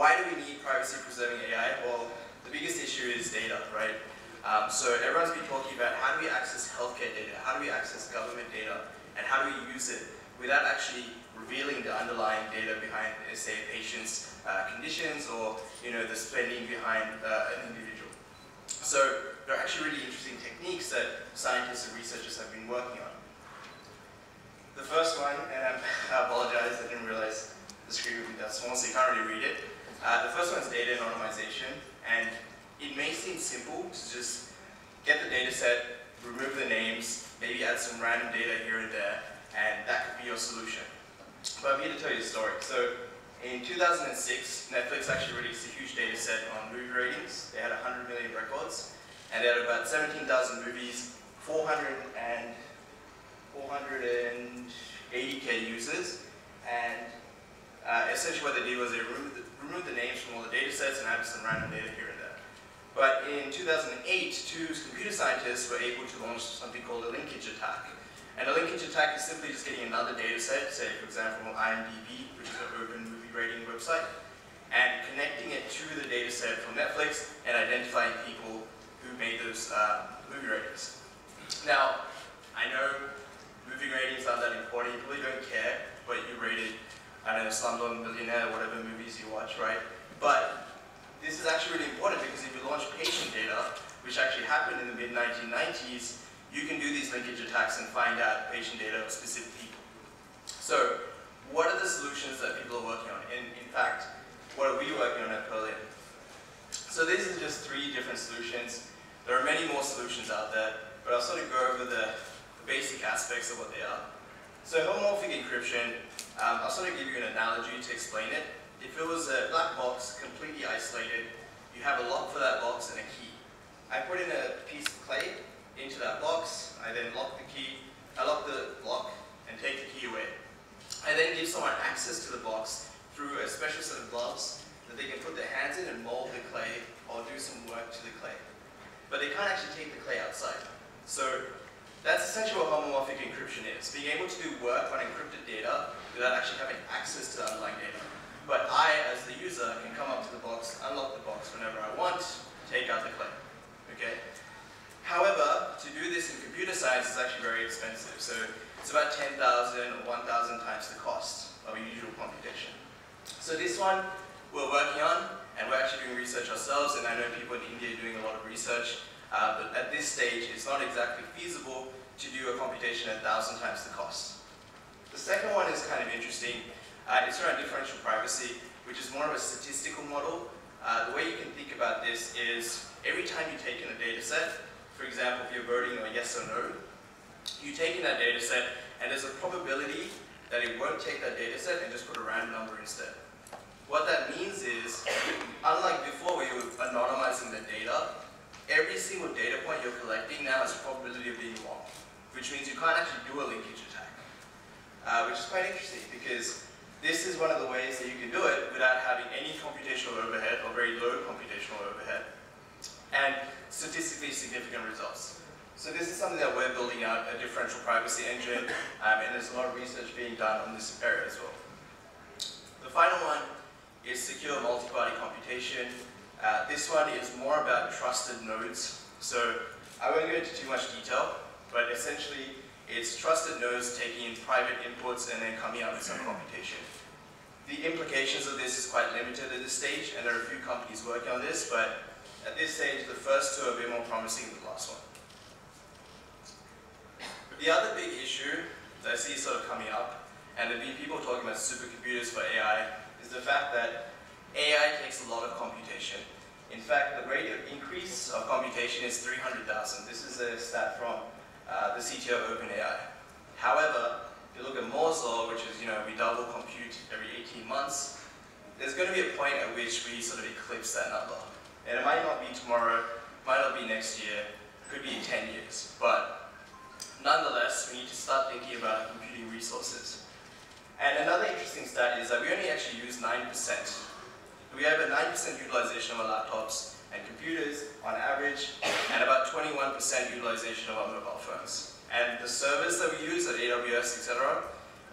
why do we need privacy-preserving AI? Well, the biggest issue is data, right? Um, so everyone's been talking about how do we access healthcare data, how do we access government data, and how do we use it without actually revealing the underlying data behind, say, a patient's uh, conditions or you know the spending behind uh, an individual. So there are actually really interesting techniques that scientists and researchers have been working on. The first one, and I apologize, I didn't realize the screen would be that small, so you can't really read it. Uh, the first one is data anonymization, and it may seem simple to just get the data set, remove the names, maybe add some random data here and there, and that could be your solution. But I'm here to tell you a story. So in 2006, Netflix actually released a huge data set on movie ratings. They had 100 million records, and they had about 17,000 movies, 400 and 480k users, and uh, essentially what they did was they removed the, removed the names from all the data sets and added some random data here and there. But in 2008, two computer scientists were able to launch something called a linkage attack. And a linkage attack is simply just getting another data set, say for example IMDb, which is an open movie rating website, and connecting it to the data set from Netflix and identifying people who made those uh, movie ratings. Now, I know movie ratings aren't that important, you probably don't care what you rated I don't know, Slumdog Millionaire, whatever movies you watch, right? But this is actually really important because if you launch patient data, which actually happened in the mid-1990s, you can do these linkage attacks and find out patient data of specific people. So, what are the solutions that people are working on? In, in fact, what are we working on at Perlin? So these are just three different solutions. There are many more solutions out there, but I'll sort of go over the basic aspects of what they are. So homomorphic encryption um, I'll sort of give you an analogy to explain it. If it was a black box, completely isolated, you have a lock for that box and a key. I put in a piece of clay into that box, I then lock the key, I lock the lock and take the key away. I then give someone access to the box through a special set of gloves that they can put their hands in and mold the clay or do some work to the clay. But they can't actually take the clay outside. So that's essentially what homomorphic encryption is, being able to do work on encrypted data without actually having access to the underlying data. But I, as the user, can come up to the box, unlock the box whenever I want, take out the claim. Okay? However, to do this in computer science is actually very expensive. So it's about 10,000 or 1,000 times the cost of a usual computation. So this one we're working on, and we're actually doing research ourselves, and I know people in India are doing a lot of research uh, but at this stage, it's not exactly feasible to do a computation at 1,000 times the cost. The second one is kind of interesting. Uh, it's around differential privacy, which is more of a statistical model. Uh, the way you can think about this is every time you take in a data set, for example, if you're voting on yes or no, you take in that data set, and there's a probability that it won't take that data set and just put a random number instead. What that means is, unlike before where you were anonymizing the data, every single data point you're collecting now has a probability of being wrong, which means you can't actually do a linkage attack, uh, which is quite interesting because this is one of the ways that you can do it without having any computational overhead or very low computational overhead and statistically significant results. So this is something that we're building out, a differential privacy engine, um, and there's a lot of research being done on this area as well. The final one is secure multi-party computation. Uh, this one is more about trusted nodes. So I won't go into too much detail, but essentially it's trusted nodes taking in private inputs and then coming out with some computation. The implications of this is quite limited at this stage, and there are a few companies working on this, but at this stage, the first two are a bit more promising than the last one. The other big issue that I see sort of coming up, and there have been people talking about supercomputers for AI, is the fact that AI takes a lot of computation. In fact, the rate of increase of computation is 300,000. This is a stat from uh, the CTO of OpenAI. However, if you look at Moore's law, which is, you know, we double compute every 18 months, there's going to be a point at which we sort of eclipse that number. And it might not be tomorrow, might not be next year, could be in 10 years. But nonetheless, we need to start thinking about computing resources. And another interesting stat is that we only actually use 9% we have a 90% utilization of our laptops and computers on average, and about 21% utilization of our mobile phones. And the servers that we use at AWS, etc.,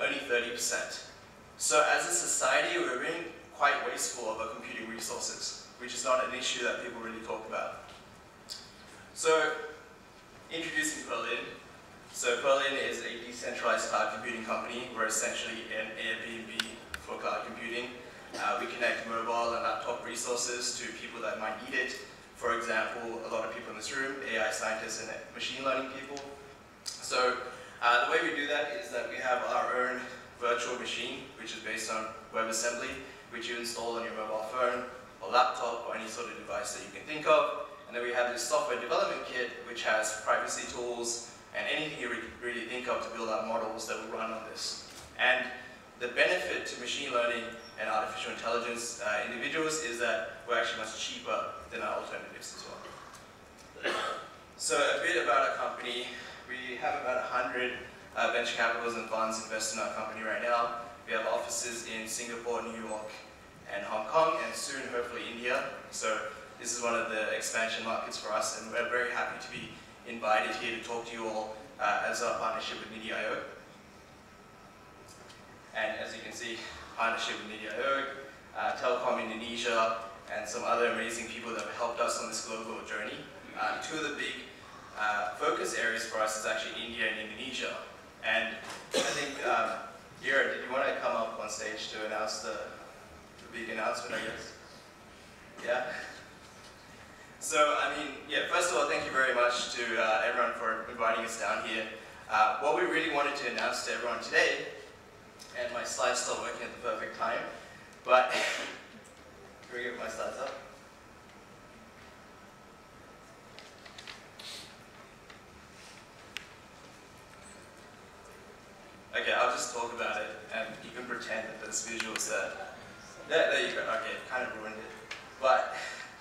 only 30%. So as a society, we're in quite wasteful of our computing resources, which is not an issue that people really talk about. So, introducing Perlin. So Perlin is a decentralized cloud computing company. We're essentially an Airbnb for cloud computing. Uh, we connect mobile and laptop resources to people that might need it. For example, a lot of people in this room, AI scientists and machine learning people. So uh, the way we do that is that we have our own virtual machine, which is based on WebAssembly, which you install on your mobile phone or laptop or any sort of device that you can think of. And then we have this software development kit, which has privacy tools and anything you really think of to build out models that will run on this. And to machine learning and artificial intelligence uh, individuals is that we're actually much cheaper than our alternatives as well. So a bit about our company. We have about 100 uh, venture capitals and funds invested in our company right now. We have offices in Singapore, New York, and Hong Kong, and soon hopefully India. So this is one of the expansion markets for us, and we're very happy to be invited here to talk to you all uh, as our partnership with NITI Aayog. And as you can see, partnership with NITI Aayog, uh, Telkom Indonesia, and some other amazing people that have helped us on this global journey. Uh, two of the big uh, focus areas for us is actually India and Indonesia. And I think, um, did you want to come up on stage to announce the, the big announcement, I guess? Yeah? So, I mean, yeah, first of all, thank you very much to uh, everyone for inviting us down here. Uh, what we really wanted to announce to everyone today and my slide's still working at the perfect time. But, can we get my slides up? Okay, I'll just talk about it, and you can pretend that there's visuals there. Yeah, there you go. Okay, kind of ruined it. But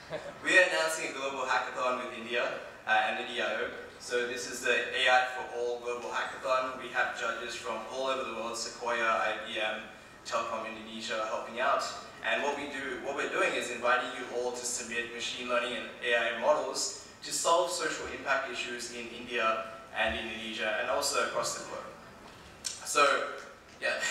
we are announcing a global hackathon with India uh, and NITI Aayog. So this is the AI All Global Hackathon. We have judges from all over the world, Sequoia, IBM, Telkom Indonesia helping out. And what we do, what we're doing is inviting you all to submit machine learning and AI models to solve social impact issues in India and Indonesia and also across the globe. So, yeah.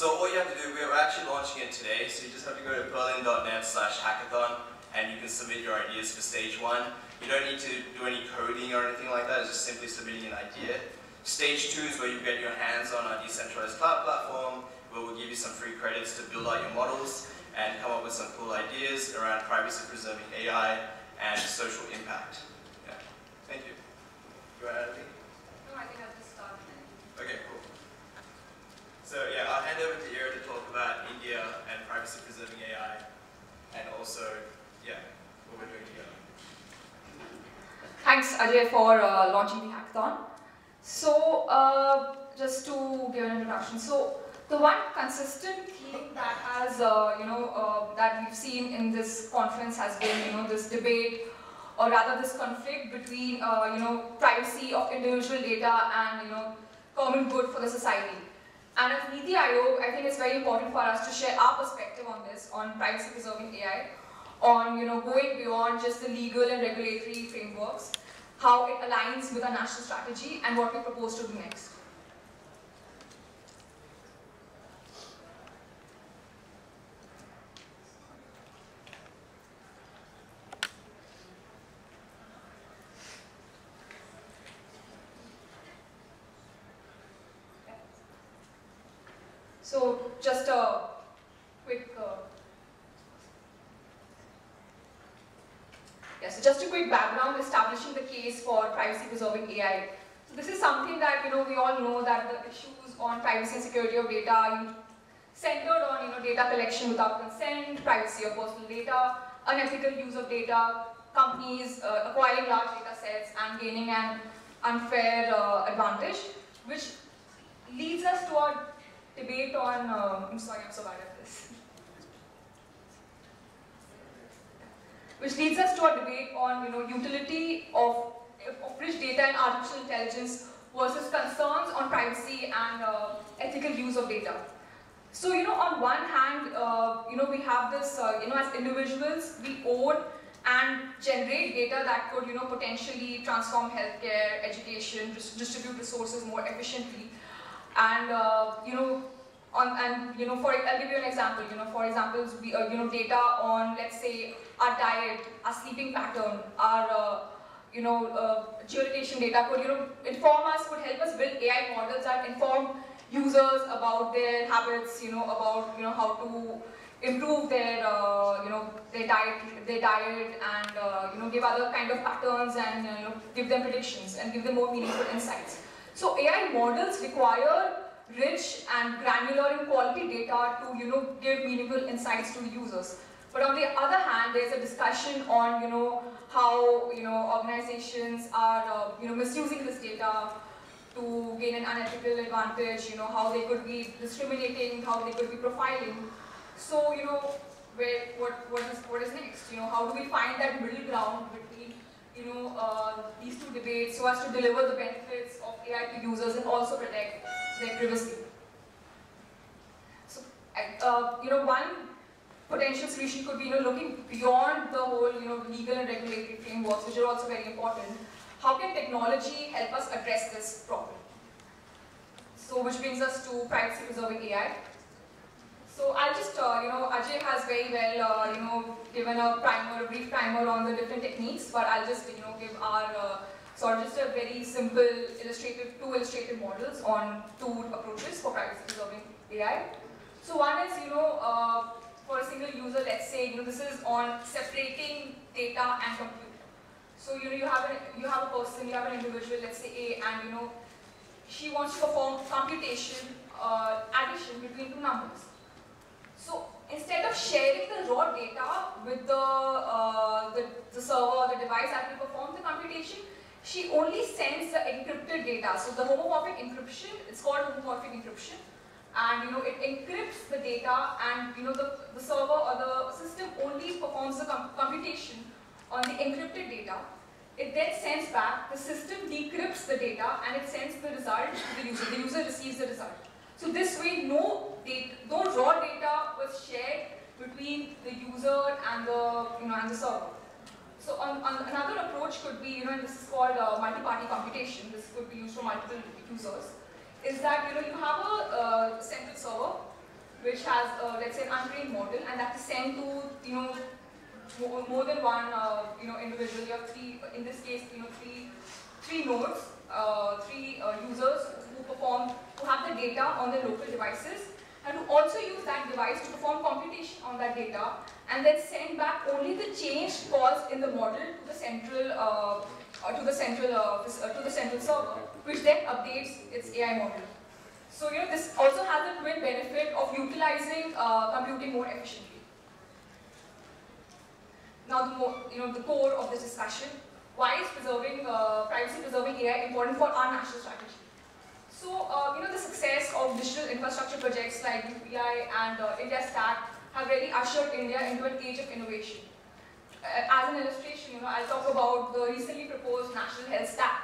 So all you have to do, we're actually launching it today, so you just have to go to perlin.net slash hackathon and you can submit your ideas for stage one. You don't need to do any coding or anything like that, it's just simply submitting an idea. Stage two is where you get your hands on our decentralized cloud platform, where we'll give you some free credits to build out your models and come up with some cool ideas around privacy preserving AI and social impact. Yeah. Thank you. You want to add anything? No, I think I'll just start. Okay, cool. So yeah, I'll hand over to Ira to talk about India and privacy preserving AI, and also, Thanks, Ajay, for uh, launching the hackathon. So, uh, just to give an introduction, so the one consistent theme that has, uh, you know, uh, that we've seen in this conference has been, you know, this debate, or rather this conflict between, uh, you know, privacy of individual data and, you know, common good for the society. And at NITI Aayog, I think it's very important for us to share our perspective on this, on privacy preserving AI, on you know going beyond just the legal and regulatory frameworks, how it aligns with our national strategy, and what we propose to do next. So just a quick, uh, yeah, so just quick background establishing the case for privacy preserving AI. So this is something that, you know, we all know that the issues on privacy and security of data are centered on, you know, data collection without consent, privacy of personal data, unethical use of data, companies uh, acquiring large data sets and gaining an unfair uh, advantage, which leads us to our debate on, uh, I'm sorry, I'm so bad at this. Which leads us to a debate on, you know, utility of, of rich data and artificial intelligence versus concerns on privacy and uh, ethical use of data. So, you know, on one hand, uh, you know, we have this, uh, you know, as individuals, we own and generate data that could, you know, potentially transform healthcare, education, distribute resources more efficiently. And, uh, you know, on, and, you know, for, I'll give you an example, you know, for example, we, uh, you know, data on, let's say, our diet, our sleeping pattern, our, uh, you know, uh, geolocation data could, you know, inform us, could help us build AI models that inform users about their habits, you know, about, you know, how to improve their, uh, you know, their diet, their diet, and uh, you know, give other kind of patterns and you know, give them predictions and give them more meaningful insights. So AI models require rich and granular in quality data to, you know, give meaningful insights to users. But on the other hand, there's a discussion on, you know, how, you know, organizations are, uh, you know, misusing this data to gain an unethical advantage, you know, how they could be discriminating, how they could be profiling. So, you know, where, what, what, is, what is next? You know, how do we find that middle ground you know, uh, these two debates so as to deliver the benefits of AI to users and also protect their privacy? So, uh, you know, one potential solution could be, you know, looking beyond the whole, you know, legal and regulatory frameworks, which are also very important. How can technology help us address this problem? So, which brings us to privacy preserving AI. So I'll just, uh, you know, Ajay has very well, uh, you know, given a primer, a brief primer on the different techniques, but I'll just, you know, give our, uh, sort of just a very simple illustrative, two illustrative models on two approaches for privacy preserving AI. So one is, you know, uh, for a single user, let's say, you know, this is on separating data and compute. So, you know, you have, a, you have a person, you have an individual, let's say A, and, you know, she wants to perform computation, uh, addition between two numbers. So instead of sharing the raw data with the, uh, the, the, server, or the device that will perform the computation, she only sends the encrypted data. So the homomorphic encryption, it's called homomorphic encryption. And you know, it encrypts the data and you know, the, the server or the system only performs the com computation on the encrypted data. It then sends back, the system decrypts the data and it sends the result to the user. The user receives the result. So this way, no, data, no raw data was shared between the user and the, you know, and the server. So on, on another approach could be, you know, and this is called uh, multi-party computation. This could be used for multiple users. Is that you know you have a uh, central server which has, uh, let's say, an untrained model, and that is sent to you know more, more than one uh, you know individual. You have three, in this case, you know, three three nodes, uh, three uh, users who perform who have the data on their local devices and who also use that device to perform computation on that data and then send back only the changed caused in the model to the central uh, uh, to the central uh to the central server, which then updates its AI model. So you know this also has the twin benefit of utilizing uh, computing more efficiently. Now the more, you know the core of this discussion: why is preserving uh, privacy preserving AI important for our national strategy? So, uh, you know, the success of digital infrastructure projects like UPI and uh, India Stack have really ushered India into an age of innovation. Uh, as an illustration, you know, I'll talk about the recently proposed National Health Stack,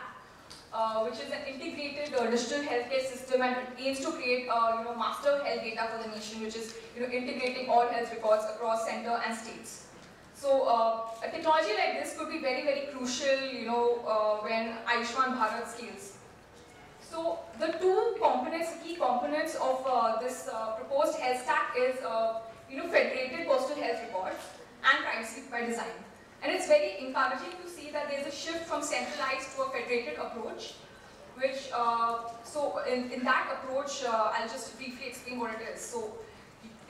uh, which is an integrated uh, digital healthcare system and it aims to create, uh, you know, master health data for the nation, which is, you know, integrating all health records across center and states. So a technology like this could be very, very crucial, you know, when Ayushman Bharat scales. So the two components, key components of uh, this uh, proposed health stack is, uh, you know, federated personal health records and privacy by design. And it's very encouraging to see that there's a shift from centralized to a federated approach, which, uh, so in, in that approach, uh, I'll just briefly explain what it is. So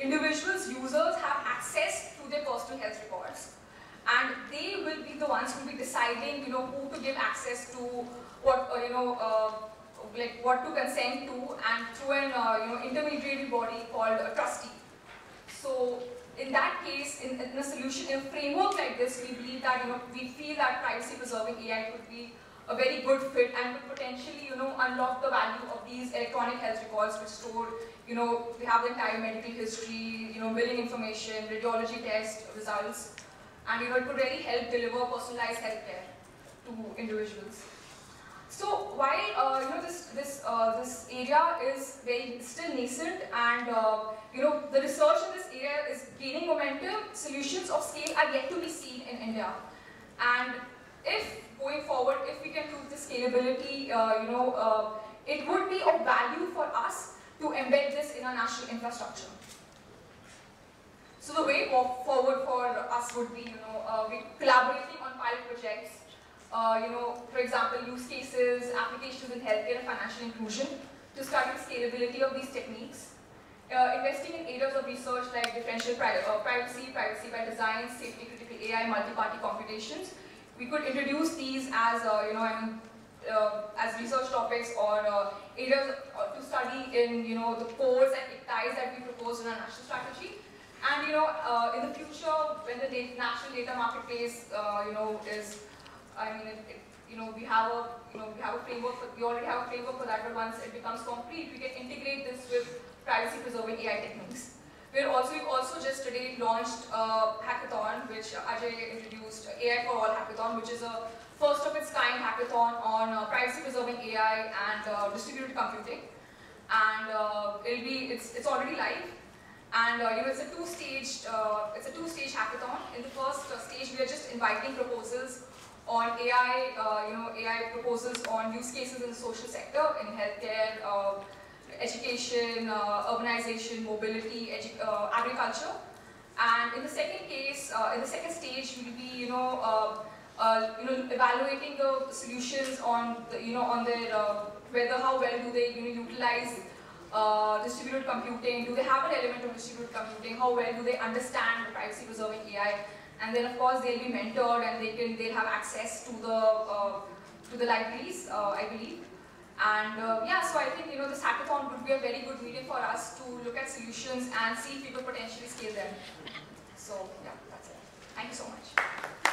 individuals, users have access to their personal health records and they will be the ones who will be deciding, you know, who to give access to, what, uh, you know, like what to consent to and through an uh, you know intermediary body called a trustee. So in that case, in, in, a solution, in a framework like this, we believe that you know we feel that privacy preserving AI could be a very good fit and could potentially you know unlock the value of these electronic health records which store you know we have the entire medical history, you know billing information, radiology test results, and you know it could really help deliver personalized healthcare to individuals. So while uh, you know this this uh, this area is very still nascent, and uh, you know the research in this area is gaining momentum, solutions of scale are yet to be seen in India. And if going forward, if we can prove the scalability, uh, you know, uh, it would be of value for us to embed this in our national infrastructure. So the way forward for us would be, you know, uh, we collaborating on pilot projects, uh, you know, for example, use cases, applications in healthcare and financial inclusion to study the scalability of these techniques. Uh, investing in areas of research like differential pri uh, privacy, privacy by design, safety critical AI, multi-party computations. We could introduce these as, uh, you know, I mean, uh, as research topics or uh, areas to study in, you know, the cores and ties that we propose in our national strategy. And, you know, uh, in the future, when the data, national data marketplace, you know, is, I mean, you know, we have a, you know, we have a framework, for, we already have a framework for that, but once it becomes complete, we can integrate this with privacy preserving AI techniques. We're also, we've also just today launched a hackathon, which Ajay introduced, AI for All hackathon, which is a first of its kind hackathon on uh, privacy preserving AI and uh, distributed computing. And uh, it'll be, it's, it's already live. And uh, you know, it's a two-stage, uh, it's a two-stage hackathon. In the first uh, stage, we are just inviting proposals on AI, you know, AI proposals on use cases in the social sector, in healthcare, education, urbanization, mobility, edu agriculture. And in the second case, in the second stage, we'll be, you know, uh, you know, evaluating the solutions on, the, you know, on their, uh, whether how well do they, you know, utilize uh, distributed computing, do they have an element of distributed computing, how well do they understand privacy preserving AI, and then of course they'll be mentored and they can they'll have access to the uh, to the libraries uh, I believe. And uh, yeah so I think you know this hackathon would be a very good medium for us to look at solutions and see if we could potentially scale them. So yeah that's it. Thank you so much.